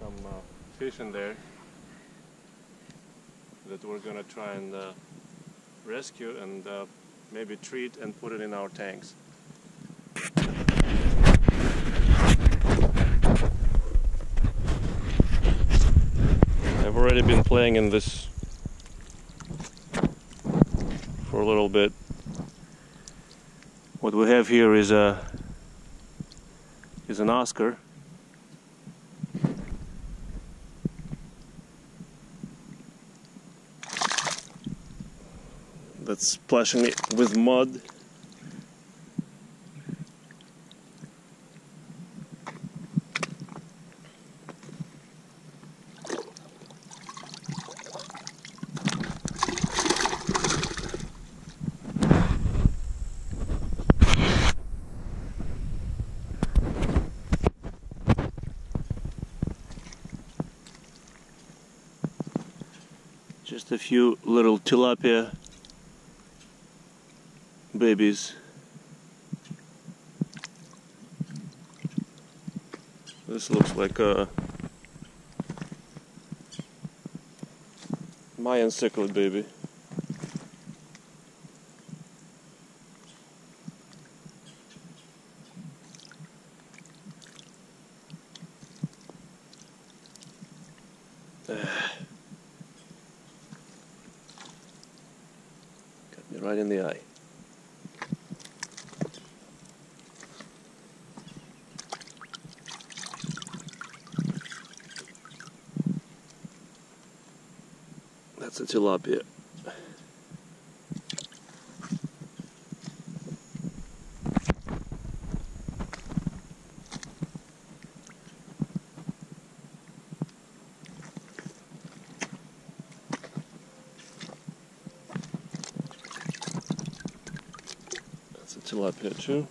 some uh, fish in there that we're gonna try and uh, rescue and uh, maybe treat and put it in our tanks. I've already been playing in this for a little bit. What we have here is a is an Oscar. That's splashing it with mud. Just a few little tilapia babies. This looks like a Mayan cichlid baby. Got me right in the eye. That's a tilapia. That's a tilapia too.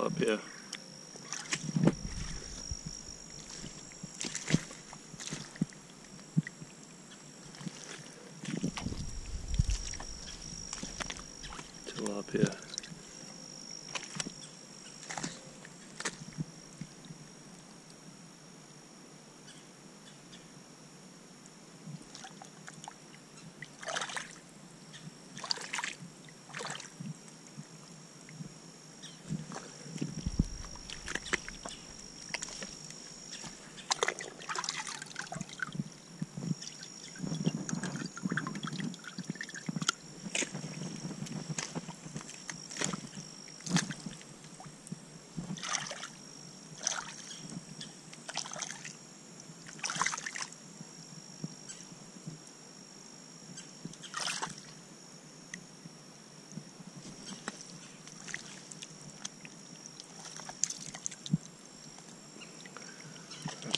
tilapia. Tilapia.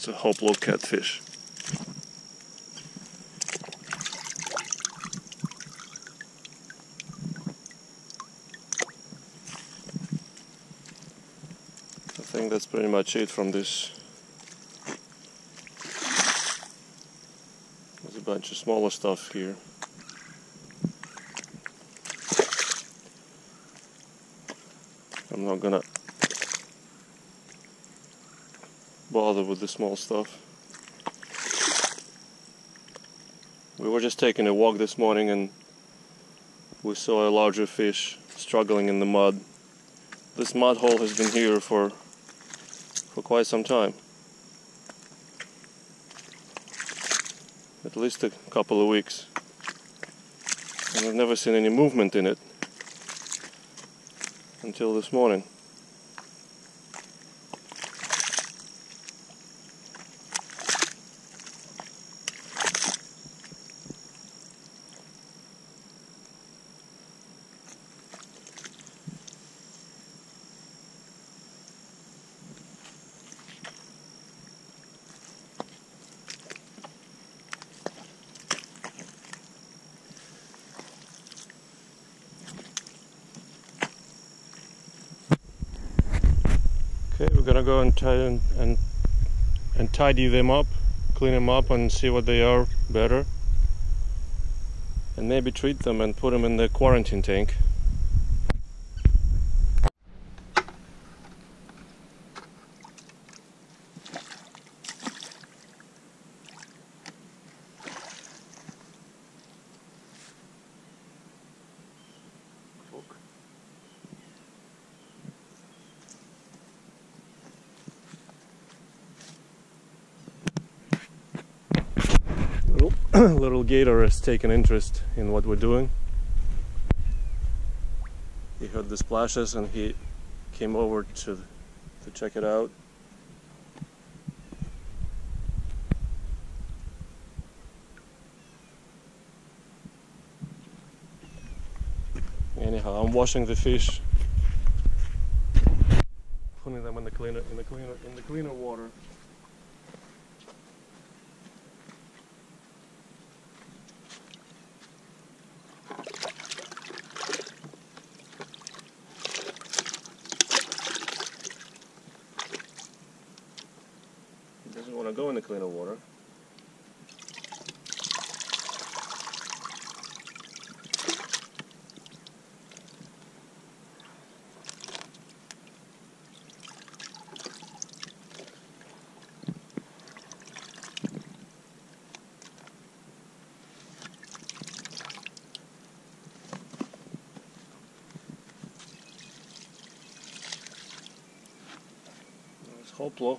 It's a Hoplo catfish. I think that's pretty much it from this. There's a bunch of smaller stuff here. I'm not gonna bother with the small stuff. We were just taking a walk this morning and we saw a larger fish struggling in the mud. This mud hole has been here for for quite some time. At least a couple of weeks. And I've never seen any movement in it until this morning. We're gonna go and, tie and, and and tidy them up, clean them up, and see what they are better, and maybe treat them and put them in the quarantine tank. Little, gator has taken interest in what we're doing. He heard the splashes and he came over to to check it out. Anyhow, I'm washing the fish, putting them in the cleaner in the cleaner in the cleaner water. He doesn't want to go in the cleaner water. There's Hoplo.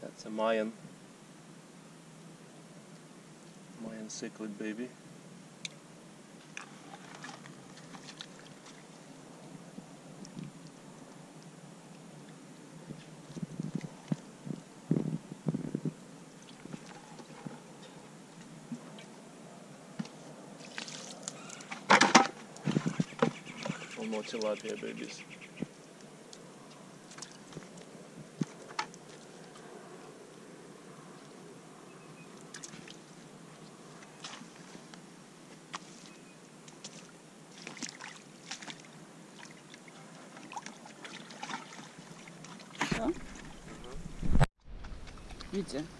That's a Mayan. Mayan cichlid baby. One more tilapia babies. Видите?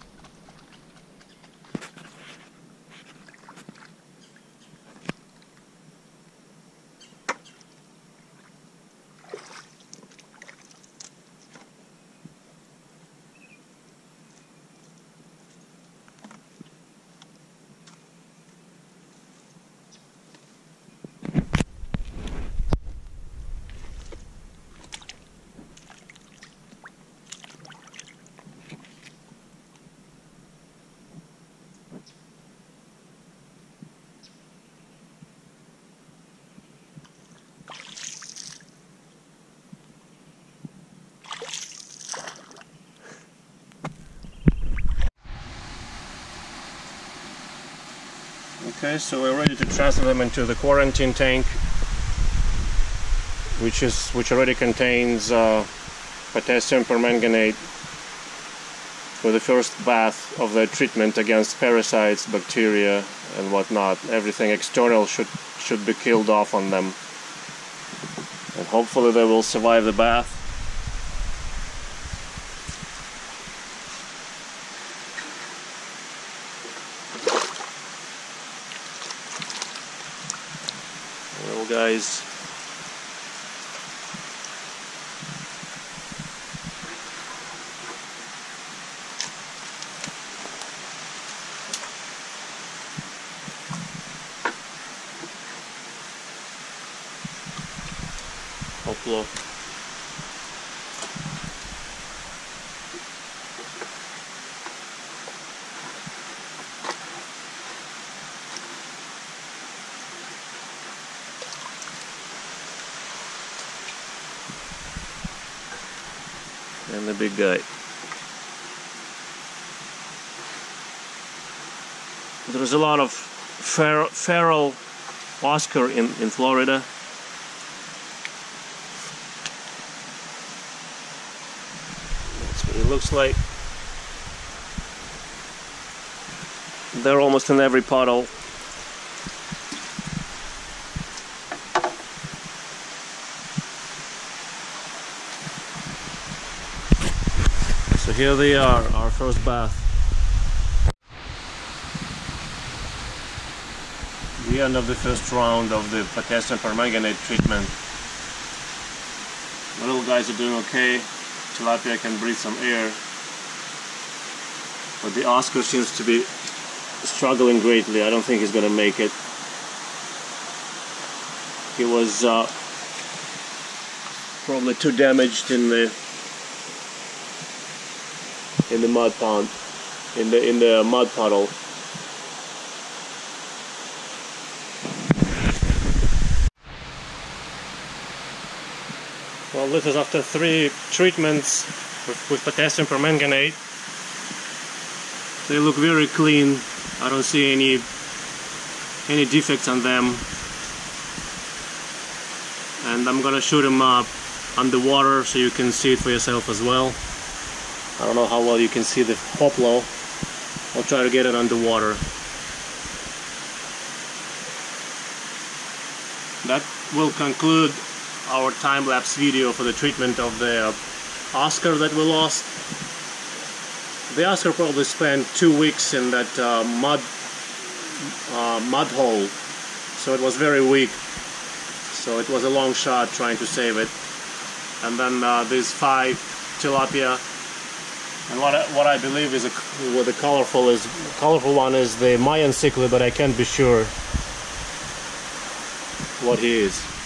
Okay, so we're ready to transfer them into the quarantine tank, which is which already contains uh, potassium permanganate for the first bath of the treatment against parasites, bacteria, and whatnot. Everything external should should be killed off on them, and hopefully they will survive the bath. Guys. Big guy. There's a lot of fer- feral Oscar in, in Florida. That's what It looks like they're almost in every puddle. So here they are, our first bath. The end of the first round of the potassium permanganate treatment. The little guys are doing okay. Tilapia can breathe some air. But the Oscar seems to be struggling greatly. I don't think he's gonna make it. He was uh, probably too damaged in the in the mud pond, in the in the mud puddle. Well, this is after three treatments with, with potassium permanganate. They look very clean. I don't see any any defects on them. And I'm gonna shoot them up underwater so you can see it for yourself as well. I don't know how well you can see the Hoplo. I'll try to get it underwater. That will conclude our time-lapse video for the treatment of the Oscar that we lost. The Oscar probably spent two weeks in that uh, mud uh, mud hole, so it was very weak. So it was a long shot trying to save it. And then uh, these five tilapia, and what I, what I believe is a, what the colorful is colorful one is the Mayan cichlid, but I can't be sure what he is.